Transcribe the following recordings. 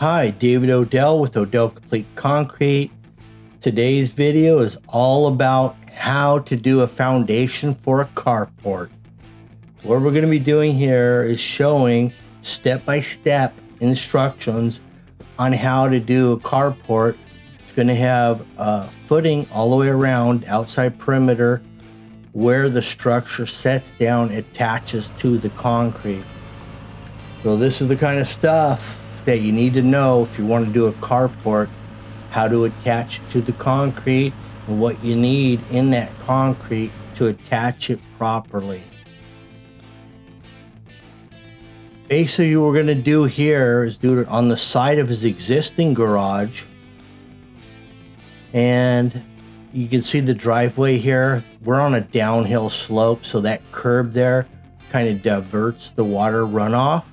Hi, David Odell with Odell Complete Concrete. Today's video is all about how to do a foundation for a carport. What we're going to be doing here is showing step-by-step -step instructions on how to do a carport. It's going to have a footing all the way around outside perimeter where the structure sets down attaches to the concrete. So this is the kind of stuff that you need to know if you want to do a carport, how to attach to the concrete and what you need in that concrete to attach it properly. Basically what we're going to do here is do it on the side of his existing garage. And you can see the driveway here. We're on a downhill slope, so that curb there kind of diverts the water runoff.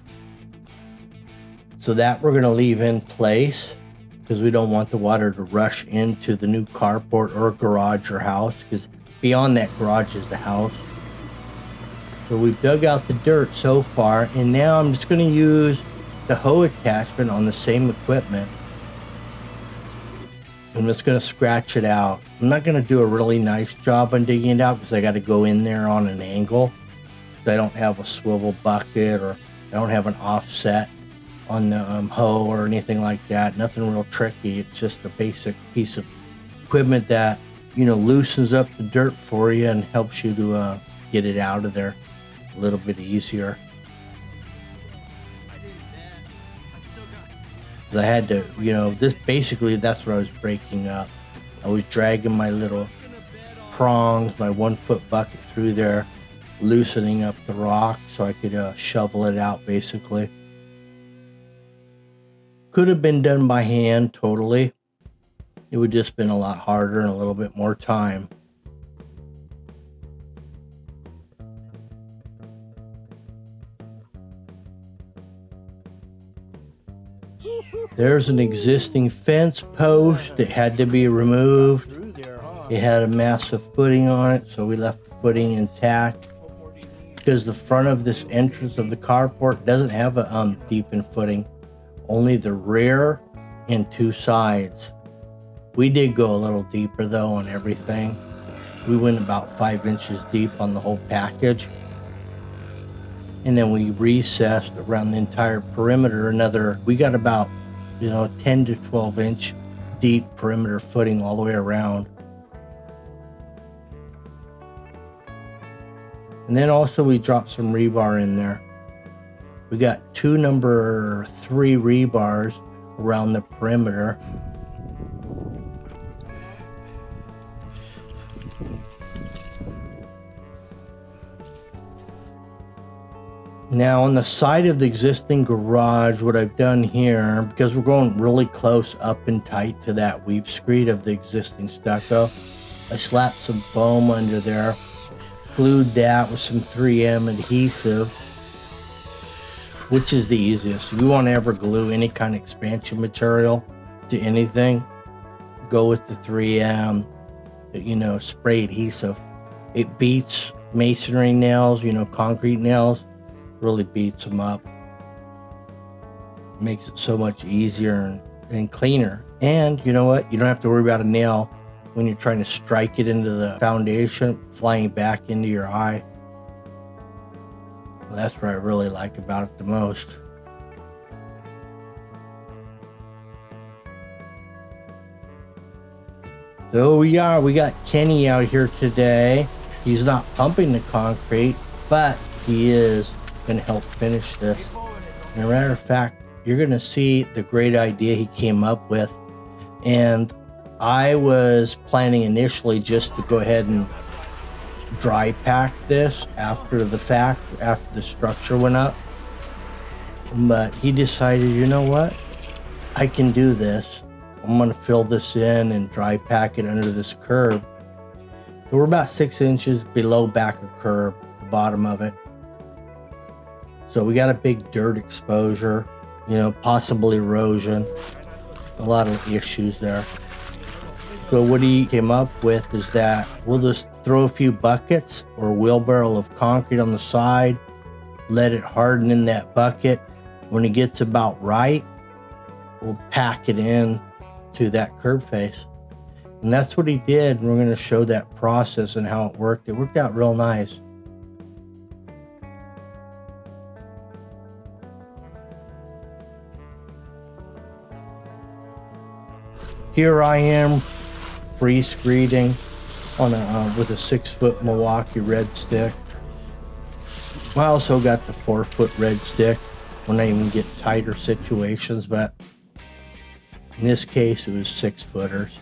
So that we're gonna leave in place because we don't want the water to rush into the new carport or garage or house because beyond that garage is the house. So we've dug out the dirt so far and now I'm just gonna use the hoe attachment on the same equipment. I'm just gonna scratch it out. I'm not gonna do a really nice job on digging it out because I gotta go in there on an angle. I don't have a swivel bucket or I don't have an offset on the um, hoe or anything like that. Nothing real tricky. It's just a basic piece of equipment that, you know, loosens up the dirt for you and helps you to uh, get it out of there a little bit easier. I had to, you know, this basically that's what I was breaking up. I was dragging my little prongs, my one foot bucket through there, loosening up the rock so I could uh, shovel it out basically. Could have been done by hand totally. It would just been a lot harder and a little bit more time. There's an existing fence post that had to be removed. It had a massive footing on it, so we left the footing intact. Because the front of this entrance of the carport doesn't have a um, deepened footing only the rear and two sides. We did go a little deeper though on everything. We went about five inches deep on the whole package. And then we recessed around the entire perimeter another, we got about, you know, 10 to 12 inch deep perimeter footing all the way around. And then also we dropped some rebar in there. We got two number three rebars around the perimeter. Now on the side of the existing garage, what I've done here, because we're going really close up and tight to that weep screed of the existing stucco, I slapped some foam under there, glued that with some 3M adhesive, which is the easiest. If you want to ever glue any kind of expansion material to anything, go with the 3M, you know, spray adhesive. It beats masonry nails, you know, concrete nails, really beats them up. Makes it so much easier and, and cleaner. And you know what? You don't have to worry about a nail when you're trying to strike it into the foundation, flying back into your eye. Well, that's what I really like about it the most. So we are, we got Kenny out here today. He's not pumping the concrete, but he is to help finish this. And a matter of fact, you're going to see the great idea he came up with. And I was planning initially just to go ahead and dry pack this after the fact, after the structure went up. But he decided, you know what? I can do this. I'm going to fill this in and dry pack it under this curb. So we're about six inches below backer curb, the bottom of it. So we got a big dirt exposure, you know, possible erosion, a lot of issues there. So what he came up with is that we'll just throw a few buckets or a wheelbarrow of concrete on the side, let it harden in that bucket. When it gets about right, we'll pack it in to that curb face. And that's what he did. And we're going to show that process and how it worked. It worked out real nice. Here I am, free screeding on a uh, with a six foot Milwaukee red stick. I also got the four foot red stick when I even get tighter situations, but in this case it was six footers.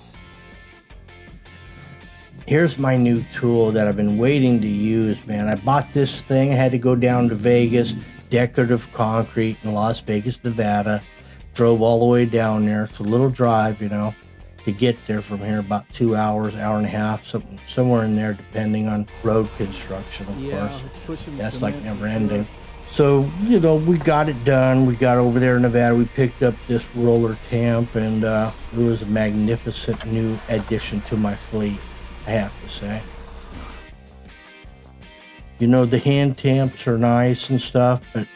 Here's my new tool that I've been waiting to use, man. I bought this thing, I had to go down to Vegas, decorative concrete in Las Vegas, Nevada. Drove all the way down there. It's a little drive, you know to get there from here about two hours, hour and a half, something somewhere in there, depending on road construction, of yeah, course. That's like never ending. So, you know, we got it done. We got over there in Nevada. We picked up this roller tamp, and uh, it was a magnificent new addition to my fleet, I have to say. You know, the hand tamps are nice and stuff, but,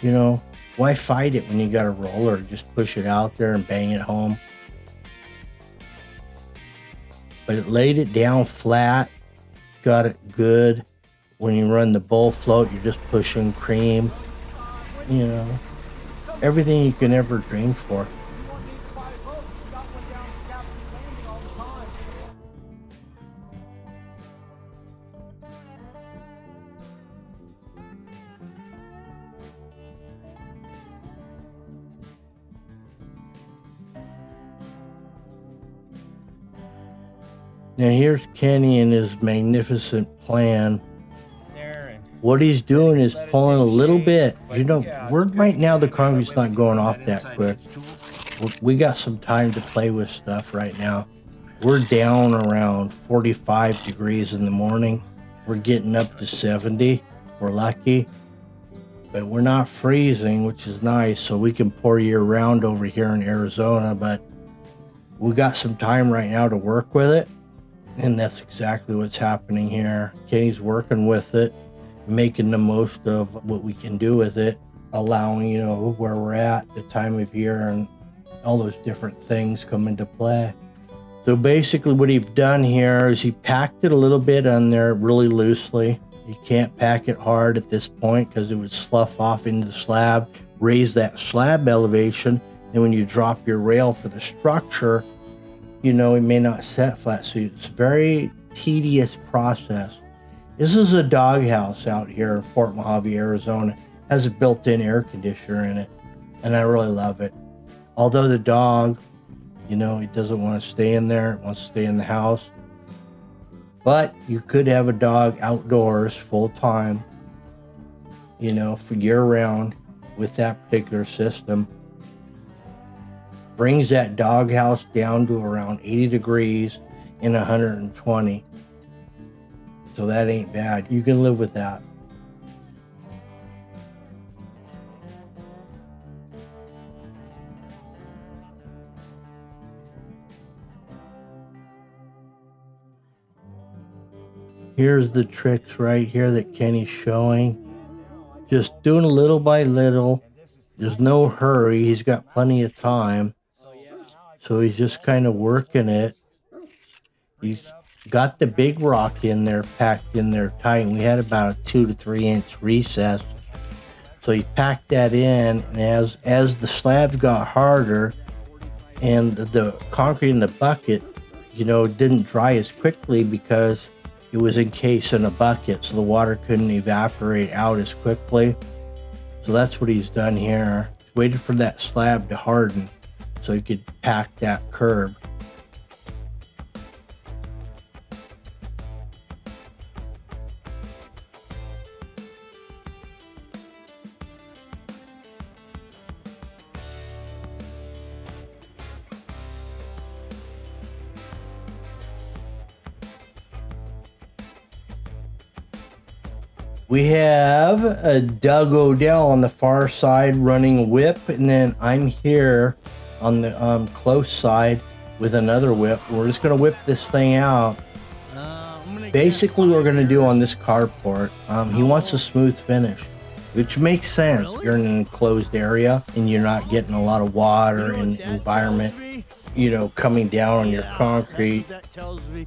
you know, why fight it when you got a roller? Just push it out there and bang it home but it laid it down flat, got it good. When you run the bull float, you're just pushing cream, you know, everything you can ever dream for. Now here's Kenny and his magnificent plan. What he's doing is pulling a little bit. You know, we're right now the concrete's not going off that quick. We got some time to play with stuff right now. We're down around 45 degrees in the morning. We're getting up to 70. We're lucky. But we're not freezing, which is nice. So we can pour year round over here in Arizona. But we got some time right now to work with it. And that's exactly what's happening here. Kenny's working with it, making the most of what we can do with it, allowing, you know, where we're at, the time of year, and all those different things come into play. So basically, what he's done here is he packed it a little bit on there really loosely. You can't pack it hard at this point because it would slough off into the slab, raise that slab elevation. And when you drop your rail for the structure, you know, it may not set flat. So it's a very tedious process. This is a doghouse out here in Fort Mohave, Arizona. It has a built-in air conditioner in it, and I really love it. Although the dog, you know, he doesn't want to stay in there, it wants to stay in the house. But you could have a dog outdoors full time, you know, for year round with that particular system brings that doghouse down to around 80 degrees in 120. So that ain't bad. You can live with that. Here's the tricks right here that Kenny's showing. Just doing a little by little. There's no hurry. He's got plenty of time. So he's just kind of working it. He's got the big rock in there, packed in there tight. And we had about a two to three inch recess. So he packed that in, and as as the slabs got harder, and the, the concrete in the bucket, you know, didn't dry as quickly because it was encased in a bucket, so the water couldn't evaporate out as quickly. So that's what he's done here. Waited for that slab to harden so you could pack that curb. We have a Doug Odell on the far side running whip, and then I'm here on the um, close side with another whip. We're just going to whip this thing out. Uh, Basically, we're going to do on this carport, um, he wants a smooth finish. which makes sense. You're in an enclosed area and you're not getting a lot of water and environment, you know, coming down on your concrete.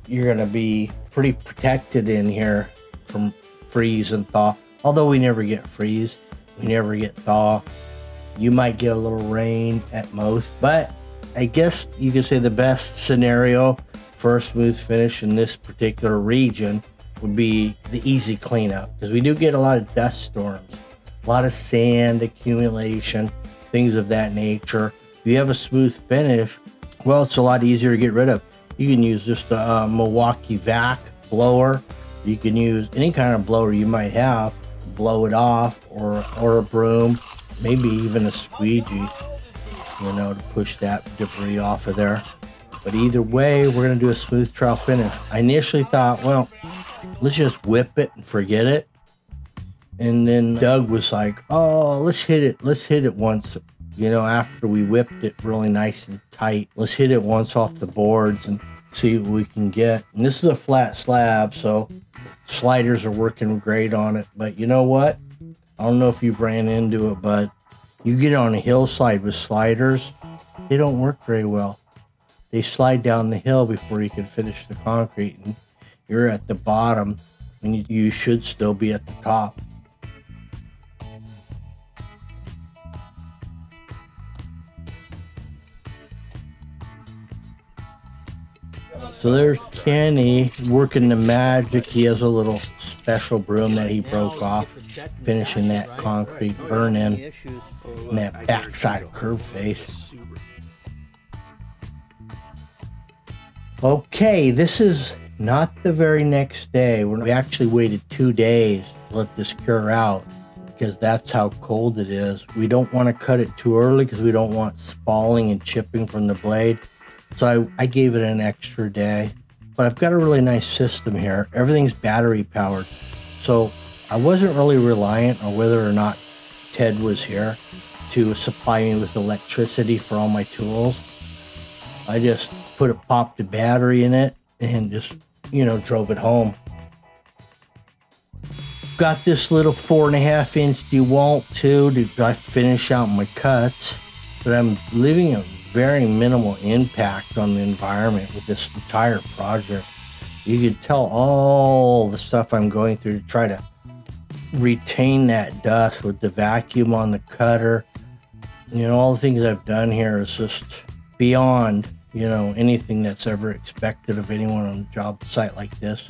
You're going to be pretty protected in here from freeze and thaw. Although we never get freeze, we never get thaw. You might get a little rain at most, but I guess you could say the best scenario for a smooth finish in this particular region would be the easy cleanup because we do get a lot of dust storms, a lot of sand accumulation, things of that nature. If you have a smooth finish, well, it's a lot easier to get rid of. You can use just a Milwaukee vac blower. You can use any kind of blower you might have, blow it off, or or a broom, maybe even a squeegee, you know, to push that debris off of there. But either way, we're gonna do a smooth trowel finish. I initially thought, well, let's just whip it and forget it. And then Doug was like, oh, let's hit it. Let's hit it once, you know, after we whipped it really nice and tight. Let's hit it once off the boards and see what we can get. And this is a flat slab, so sliders are working great on it. But you know what? I don't know if you've ran into it, but you get on a hillside with sliders, they don't work very well. They slide down the hill before you can finish the concrete. And you're at the bottom and you, should still be at the top. So there's Kenny working the magic. He has a little special broom that he broke off, finishing that concrete burn in and that backside curb face. Okay, this is not the very next day. We actually waited two days to let this cure out because that's how cold it is. We don't want to cut it too early because we don't want spalling and chipping from the blade. So I, I gave it an extra day. But I've got a really nice system here. Everything's battery powered. So I wasn't really reliant on whether or not Ted was here to supply me with electricity for all my tools. I just put a popped battery in it and just you know, drove it home. Got this little four and a half inch DeWalt too to I finish out my cuts, but I'm leaving a very minimal impact on the environment with this entire project. You can tell all the stuff I'm going through to try to retain that dust with the vacuum on the cutter. You know, all the things I've done here is just beyond you know, anything that's ever expected of anyone on a job site like this.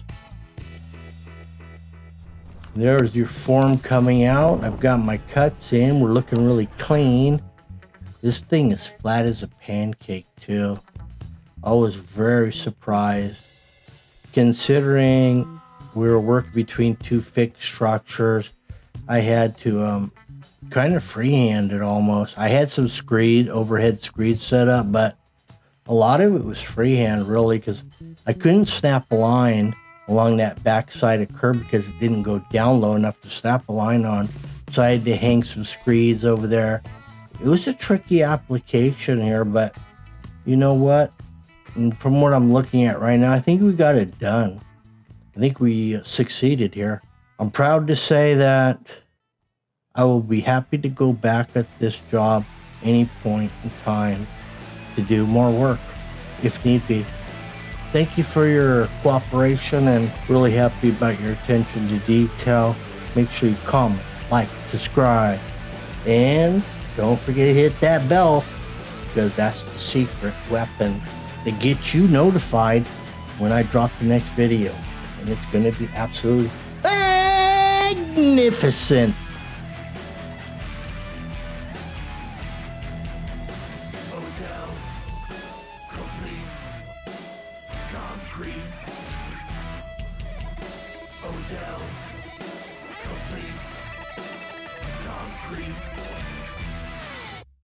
There's your form coming out. I've got my cuts in. We're looking really clean. This thing is flat as a pancake too. I was very surprised considering we were working between two fixed structures. I had to um, kind of freehand it almost. I had some screed, overhead screed set up, but a lot of it was freehand really because I couldn't snap a line along that backside of curb because it didn't go down low enough to snap a line on. So I had to hang some screeds over there. It was a tricky application here, but you know what? And from what I'm looking at right now, I think we got it done. I think we succeeded here. I'm proud to say that I will be happy to go back at this job any point in time to do more work if need be. Thank you for your cooperation and really happy about your attention to detail. Make sure you comment, like, subscribe, and don't forget to hit that bell because that's the secret weapon that gets you notified when I drop the next video. And it's going to be absolutely magnificent.